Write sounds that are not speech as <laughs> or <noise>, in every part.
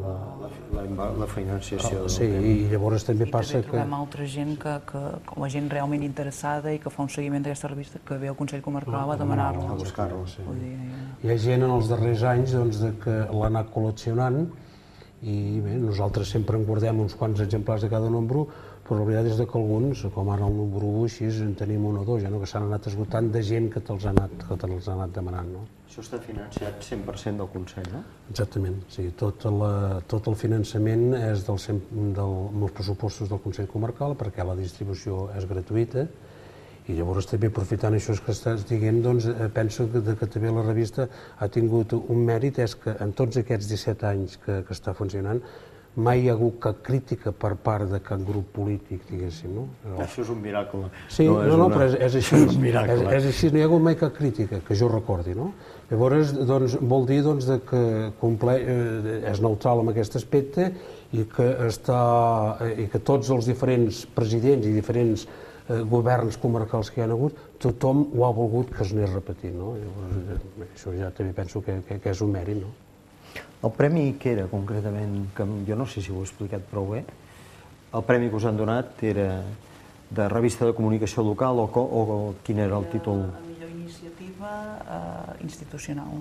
la, la, la, la financiació. Ah, sí, i llavors també I passa també que... trobem altra gent que, que, com a gent realment interessada i que fa un seguiment d'aquesta revista, que ve al Consell Comarcal a demanar-la. A buscar-la, sí. Vull dir, Hi ha gent en els darrers anys doncs, de que l'ha anat col·leccionant i bé, nosaltres sempre en guardem uns quants exemplars de cada número, però la veritat és de que alguns, com ara el número 1, així en tenim un o dos, ja, no? que s'han anat esgotant de gent que te'ls ha anat, que te'ls ha anat demanant. No? Això està financiat 100% del Consell, no? Exactament, sí, tot, la, tot el finançament és del, del, dels pressupostos del Consell Comarcal perquè la distribució és gratuïta i llavors també aprofitant això que estàs dient, doncs, eh, penso que, que també la revista ha tingut un mèrit, és que en tots aquests 17 anys que, que està funcionant mai hi ha hagut cap crítica per part de cap grup polític, diguéssim, no? Això és un miracle. Sí, no, és no, no una- però és, és així, <laughs> un miracle. és, és així, no hi ha hagut mai cap crítica, que jo recordi, no? Llavors, doncs, vol dir doncs, de que comple, eh, és neutral en aquest aspecte i que, està, eh, i que tots els diferents presidents i diferents eh, governs comarcals que hi ha hagut, tothom ho ha volgut que es anés repetint, no? Llavors, això ja també penso que, que, que és un mèrit, no? El premi que era concretament, que jo no sé si ho he explicat prou bé, el premi que us han donat era de revista de comunicació local o, o, o quin era el títol? La millor iniciativa eh, institucional.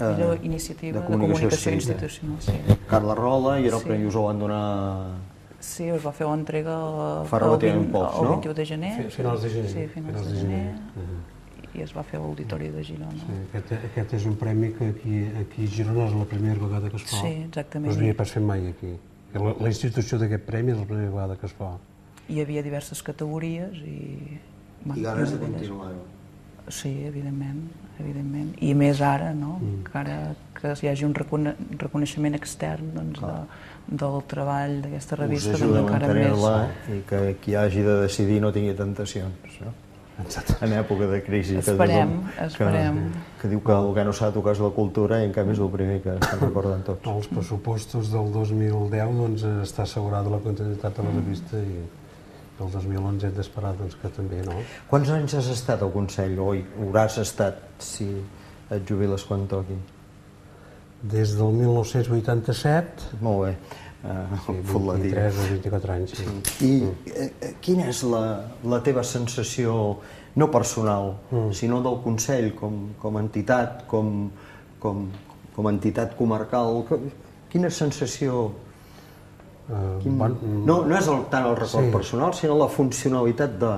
Eh, millor iniciativa de de comunicació comunicació, escrita. institucional, sí. Carla Rola i era el Sí. premi us el van donar... Sí, es va fer l'entrega el, relativament pocs, el no? 21 de gener. Fi- finals de gener, Sí, finals, de gener. I es va fer a l'Auditori de Girona. Sí, aquest, aquest és un premi que aquí, aquí a Girona és la primera vegada que es fa. Sí, exactament. No s'havia pas fet mai aquí. La, la institució d'aquest premi és la primera vegada que es fa. Hi havia diverses categories i... I ganes de continuar-ho. Sí, evidentment, evidentment. I més ara, no? Mm. Encara que hi hagi un recone reconeixement extern doncs, de, del treball d'aquesta Us revista, ajuda a doncs encara més. mantenir-la i que qui hagi de decidir no tingui tentacions. No? En època de crisi. que Esperem, tothom- esperem. Que, que diu que el que no s'ha de tocar és la cultura i en canvi és el primer que se'n recorden tots. Els pressupostos del 2010 doncs, està assegurada la continuïtat de la revista i el 2011 hem d'esperar doncs, que també, no? Quants anys has estat al Consell o hi hauràs estat si et jubiles quan toqui? Des del 1987, Molt bé. Uh, la dir. 23 o 24 anys, sí. I eh, quina és la, la teva sensació, no personal, mm. sinó del Consell com, com a entitat, com, com, com a entitat comarcal? Quina sensació... Eh, Quin... van- No, no és el, tant el record Sí. personal, sinó la funcionalitat de,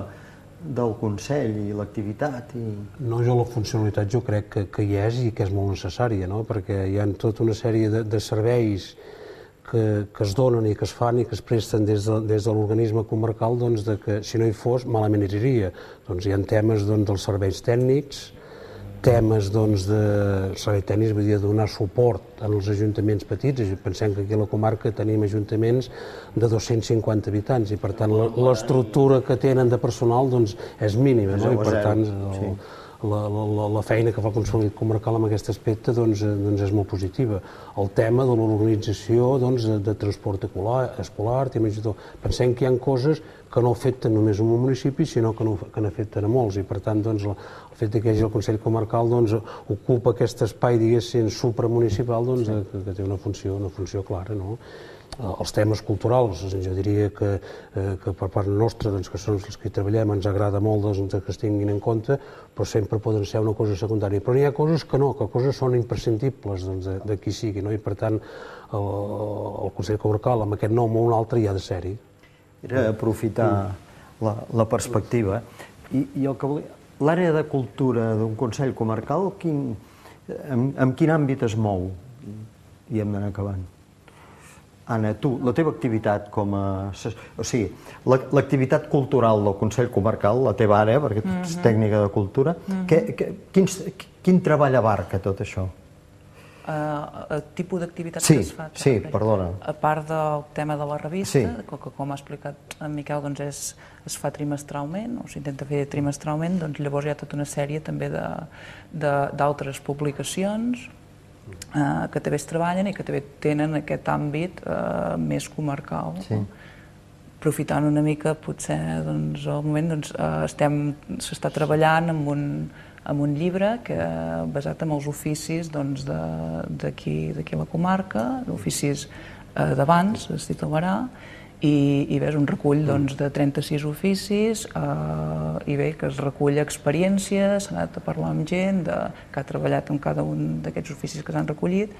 del Consell i l'activitat. I... No, jo la funcionalitat jo crec que, que hi és i que és molt necessària, no? perquè hi ha tota una sèrie de, de serveis que, que es donen i que es fan i que es presten des de, des de l'organisme comarcal doncs, de que si no hi fos malament aniria. Doncs hi ha temes doncs, dels serveis tècnics, temes doncs, de servei tècnics, vull dir, de donar suport als ajuntaments petits. Pensem que aquí a la comarca tenim ajuntaments de 250 habitants i per tant l'estructura que tenen de personal doncs, és mínima no? i per tant sí. el, la, la, la, la feina que fa el Consell Comarcal en aquest aspecte doncs, eh, doncs és molt positiva. El tema de l'organització doncs, de, de transport escolar, escolar. Pensem que hi ha coses que no afecten només un municipi, sinó que, no, que n'afecten a molts, i per tant doncs, el fet que hi hagi el Consell Comarcal doncs, ocupa aquest espai, diguéssim, supramunicipal, doncs, sí. que, que té una funció, una funció clara, no? Eh, els temes culturals, doncs, jo diria que, eh, que per part nostra, doncs, que són els que hi treballem, ens agrada molt doncs, que es tinguin en compte, però sempre poden ser una cosa secundària. Però n'hi ha coses que no, que coses són imprescindibles doncs, de, de qui sigui, no? i per tant el, el Consell Comarcal, amb aquest nom o un altre, hi ha de ser-hi. Era aprofitar la, la perspectiva. I, i el que volia... L'àrea de cultura d'un Consell Comarcal, quin, en, en quin àmbit es mou? I hem d'anar acabant. Anna, tu, la teva activitat com a... O sigui, la- l'activitat cultural del Consell Comarcal, la teva àrea, perquè tu ets tècnica de cultura, que, que, quin, quin treball abarca tot això? Uh, el tipus d'activitat Sí, que es fa. sí, també. perdona. A part del tema de la revista, Sí. que, que com ha explicat en Miquel, doncs és, es fa trimestralment, o s'intenta fer trimestralment, doncs llavors hi ha tota una sèrie també d'altres publicacions eh, que també es treballen i que també tenen aquest àmbit eh, més comarcal. Sí. Aprofitant una mica, potser, doncs, al moment, doncs, eh, estem, s'està treballant amb un, amb un llibre que, basat en els oficis doncs, d'aquí a la comarca, oficis eh, d'abans, es titularà, i, i bé, és un recull doncs, de 36 oficis eh, i bé, que es recull experiències, s'ha anat a parlar amb gent de, que ha treballat en cada un d'aquests oficis que s'han recollit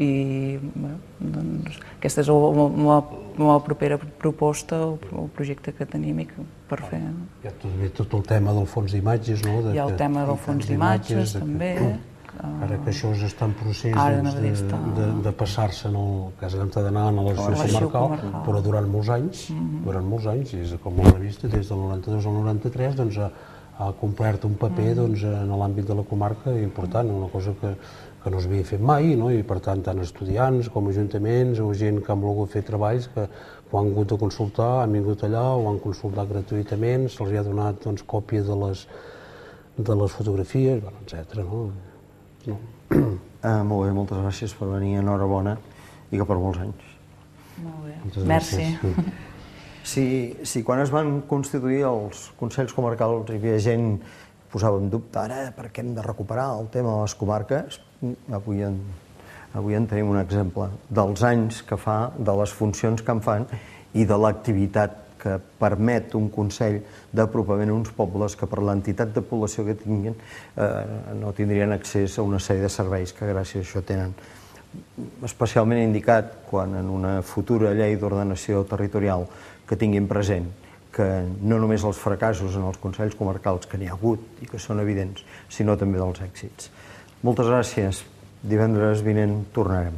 i bé, doncs, aquesta és la, la propera proposta o, o projecte que tenim i que, per fer. Hi ha tot, tot el tema del fons d'imatges, no? De Hi ha el tema del fons d'imatges, també. Que, ara que això està en procés doncs, de, de, de passar-se en el cas d'anar a l'arxiu comarcal, comarcal, però durant molts anys, mm -hmm. durant molts anys, és com ho hem vist, des del 92 al 93, doncs ha, ha complert un paper mm -hmm. doncs, en l'àmbit de la comarca important, una cosa que, que no s'havia fet mai, no? i per tant tant estudiants com ajuntaments o gent que han volgut fer treballs que ho han hagut de consultar, han vingut allà, ho han consultat gratuïtament, se'ls ha donat doncs, còpia de les, de les fotografies, bueno, etc. No? Uh, <clears throat> molt bé, moltes gràcies per venir, enhorabona i que per molts anys. Molt bé, moltes merci. Gràcies. Si, si quan es van constituir els Consells Comarcals hi havia gent posava en dubte ara per què hem de recuperar el tema de les comarques, avui en, avui en tenim un exemple dels anys que fa, de les funcions que en fan i de l'activitat que permet un Consell d'apropament a uns pobles que per l'entitat de població que tinguin eh, no tindrien accés a una sèrie de serveis que gràcies a això tenen especialment indicat quan en una futura llei d'ordenació territorial que tinguin present que no només els fracassos en els Consells Comarcals que n'hi ha hagut i que són evidents, sinó també dels èxits. Moltes gràcies. Divendres vinent tornarem.